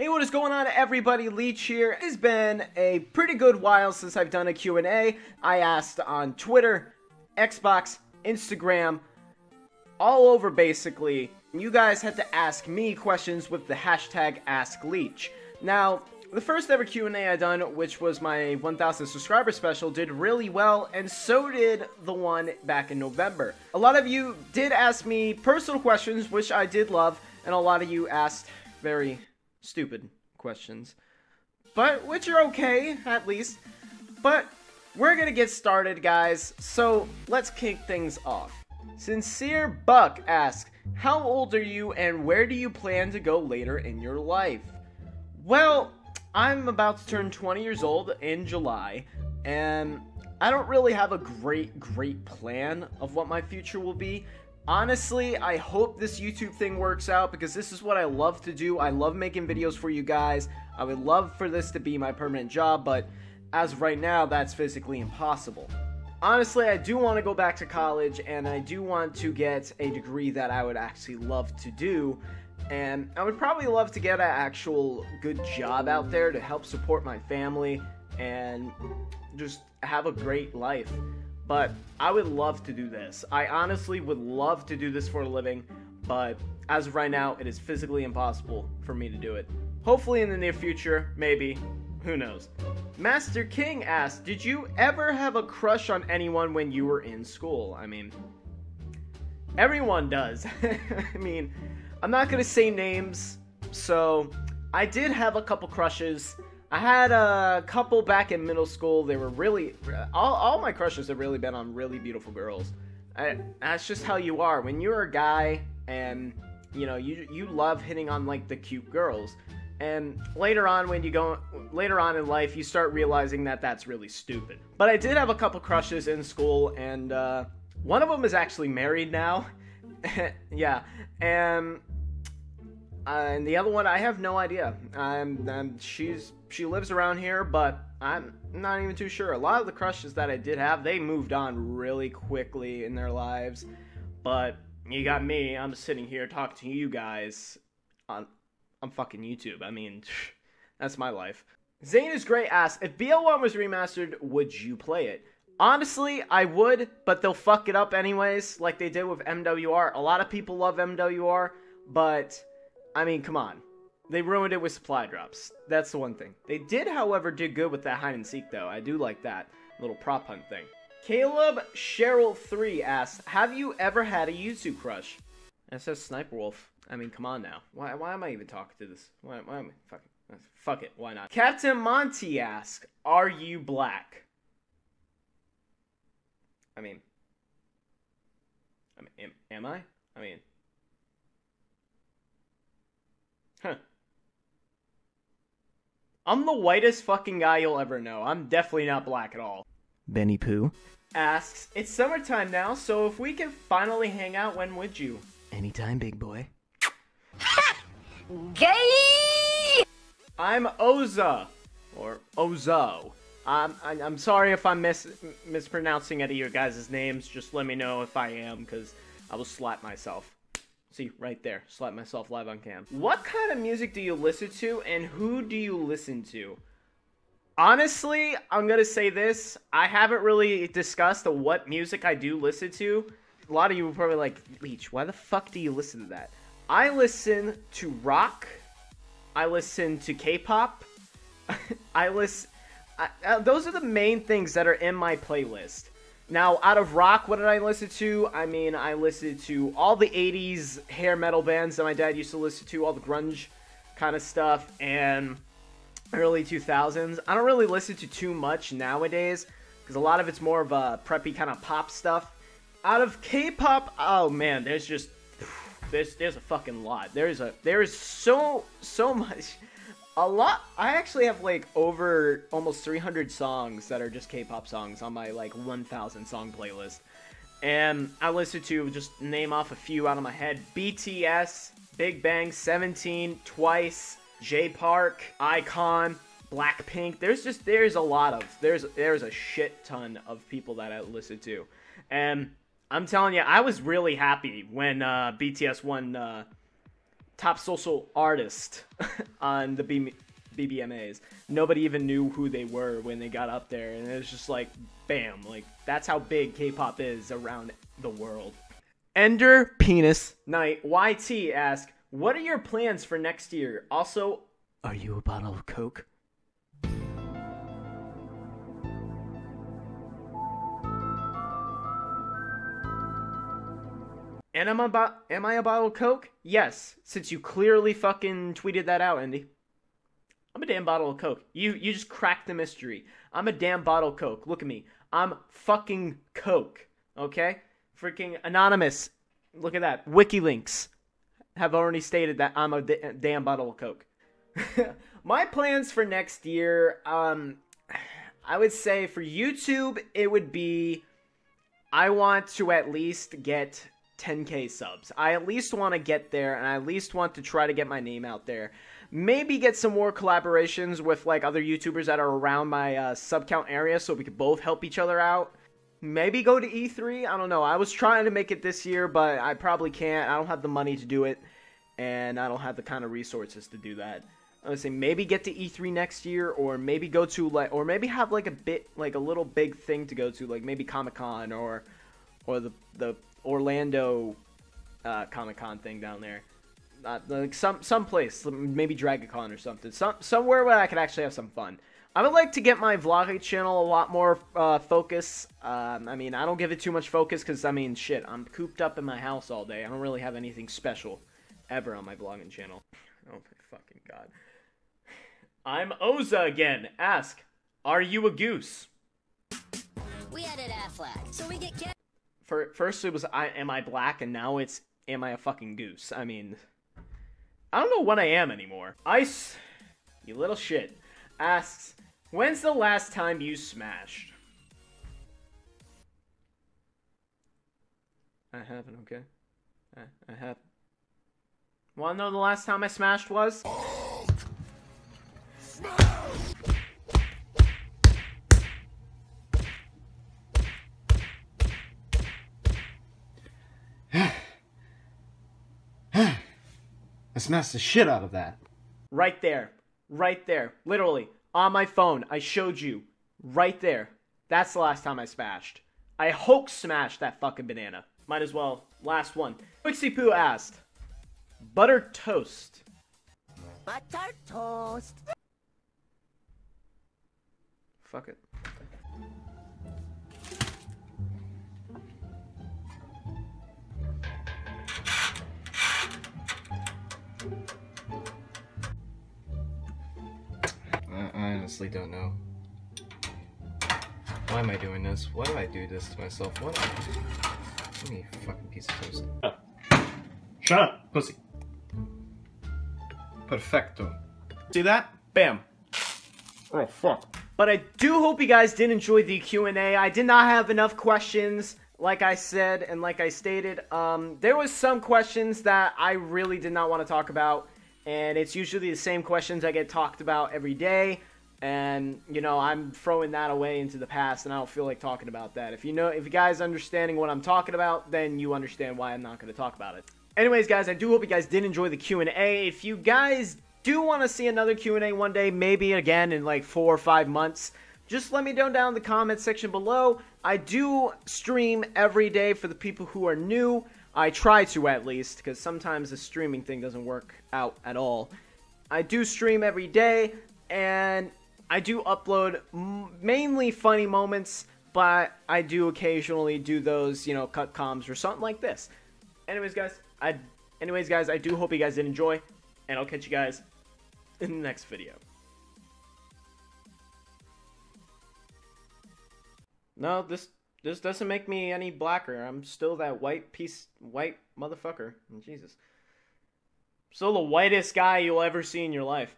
Hey, what is going on everybody? Leach here. It's been a pretty good while since I've done a Q&A. I asked on Twitter, Xbox, Instagram, all over basically. You guys had to ask me questions with the hashtag AskLeach. Now, the first ever Q&A I done, which was my 1000 subscriber special, did really well, and so did the one back in November. A lot of you did ask me personal questions, which I did love, and a lot of you asked very stupid questions. But, which are okay, at least. But, we're gonna get started, guys, so let's kick things off. Sincere Buck asks, How old are you and where do you plan to go later in your life? Well, I'm about to turn 20 years old in July, and I don't really have a great, great plan of what my future will be. Honestly, I hope this YouTube thing works out because this is what I love to do. I love making videos for you guys. I would love for this to be my permanent job, but as of right now, that's physically impossible. Honestly, I do want to go back to college and I do want to get a degree that I would actually love to do. And I would probably love to get an actual good job out there to help support my family and just have a great life. But I would love to do this. I honestly would love to do this for a living, but as of right now, it is physically impossible for me to do it. Hopefully, in the near future, maybe. Who knows? Master King asked, Did you ever have a crush on anyone when you were in school? I mean, everyone does. I mean, I'm not gonna say names, so I did have a couple crushes. I had a couple back in middle school. They were really all, all my crushes have really been on really beautiful girls. I, that's just how you are when you're a guy and you know you you love hitting on like the cute girls. And later on, when you go later on in life, you start realizing that that's really stupid. But I did have a couple crushes in school, and uh, one of them is actually married now. yeah, and uh, and the other one, I have no idea. Um, um, she's she lives around here, but I'm not even too sure. A lot of the crushes that I did have, they moved on really quickly in their lives. But you got me. I'm sitting here talking to you guys on on fucking YouTube. I mean, that's my life. Zane is great. Asked if BO1 was remastered, would you play it? Honestly, I would, but they'll fuck it up anyways, like they did with MWR. A lot of people love MWR, but I mean, come on. They ruined it with supply drops. That's the one thing. They did, however, do good with that hide and seek, though. I do like that little prop hunt thing. Caleb Cheryl 3 asks, Have you ever had a YouTube crush? And it says Sniper Wolf. I mean, come on now. Why, why am I even talking to this? Why, why am I? Fuck it. Fuck it. Why not? Captain Monty asks, Are you black? I mean, I mean, am, am I? I mean, I'm the whitest fucking guy you'll ever know. I'm definitely not black at all. Benny Pooh asks, It's summertime now, so if we can finally hang out, when would you? Anytime, big boy. Gay! I'm Oza. Or Ozo. I'm, I'm sorry if I'm mis- mispronouncing any of your guys' names. Just let me know if I am, because I will slap myself. See, right there. Slap myself live on cam. What kind of music do you listen to and who do you listen to? Honestly, I'm gonna say this. I haven't really discussed what music I do listen to. A lot of you are probably like, Leach, why the fuck do you listen to that? I listen to rock. I listen to K-pop. I listen. I, uh, those are the main things that are in my playlist. Now, out of rock, what did I listen to? I mean, I listened to all the 80s hair metal bands that my dad used to listen to, all the grunge kind of stuff, and early 2000s. I don't really listen to too much nowadays, because a lot of it's more of a preppy kind of pop stuff. Out of K-pop, oh man, there's just there's there's a fucking lot. There's a there's so so much a lot i actually have like over almost 300 songs that are just k-pop songs on my like 1000 song playlist. And i listen to just name off a few out of my head. Bts big bang 17 twice Jay Park iKON blackpink. There's just there's a lot of there's there's a shit ton of people that i listen to. And i'm telling you i was really happy when uh, bts won uh, top social artist on the B- BBMAs. Nobody even knew who they were when they got up there, and it was just like, bam, like that's how big K-pop is around the world. Ender Penis Knight YT ask, "What are your plans for next year? Also, Are you a bottle of Coke? And am I, bo- am I a bottle of Coke? Yes, since you clearly fucking tweeted that out, Andy. I'm a damn bottle of Coke. You you just cracked the mystery. I'm a damn bottle of Coke. Look at me. I'm fucking Coke. Okay? Freaking anonymous. Look at that. WikiLeaks have already stated that I'm a d- damn bottle of Coke. My plans for next year, um, I would say for YouTube, it would be I want to at least get 10k subs. I at least want to get there, and I at least want to try to get my name out there. Maybe get some more collaborations with like other YouTubers that are around my uh, sub count area, so we could both help each other out. Maybe go to E3. I don't know. I was trying to make it this year, but I probably can't. I don't have the money to do it, and I don't have the kind of resources to do that. I would say maybe get to E3 next year, or maybe go to like, or maybe have like a bit, like a little big thing to go to, like maybe Comic Con or, or the the Orlando uh, Comic Con thing down there. Uh, like some some place, maybe DragonCon or something, some somewhere where I could actually have some fun. I would like to get my vlogging channel a lot more uh, focus. Um, I mean, I don't give it too much focus because I mean, shit, I'm cooped up in my house all day. I don't really have anything special ever on my vlogging channel. Oh my fucking god. I'm Oza again. Ask, are you a goose? We added Affleck, so we get For, first it was I am I black and now it's am I a fucking goose? I mean I don't know what I am anymore. Ice you little shit asks when's the last time you smashed? I haven't, okay. I, I have. Wanna know the last time I smashed was? I smashed the shit out of that. Right there. Right there. Literally. On my phone. I showed you. Right there. That's the last time I smashed. I Hulk smashed that fucking banana. Might as well. Last one. Pixie Poo asked. Butter toast. butter toast. Fuck it. Honestly don't know. Why am I doing this? Why do I do this to myself? What? Give me a fucking piece of toast. Shut up, pussy. Perfecto. See that? Bam. Oh fuck. But I do hope you guys did enjoy the Q&A. I did not have enough questions, like I said and like I stated. Um, there was some questions that I really did not want to talk about, and it's usually the same questions I get talked about every day. And you know, I'm throwing that away into the past, and I don't feel like talking about that. If you know, if you guys understanding what I'm talking about, then you understand why I'm not going to talk about it. Anyways, guys, I do hope you guys did enjoy the Q&A. If you guys do want to see another Q&A one day, maybe again in like four or five months, just let me know down in the comment section below. I do stream every day for the people who are new. I try to at least, because sometimes the streaming thing doesn't work out at all. I do stream every day, and I do upload mainly funny moments, but I do occasionally do those, you know, cut comms or something like this. Anyways, guys, I anyways, guys, I do hope you guys did enjoy, and I'll catch you guys in the next video. No, this this doesn't make me any blacker. I'm still that white piece, white motherfucker. Jesus, still the whitest guy you'll ever see in your life.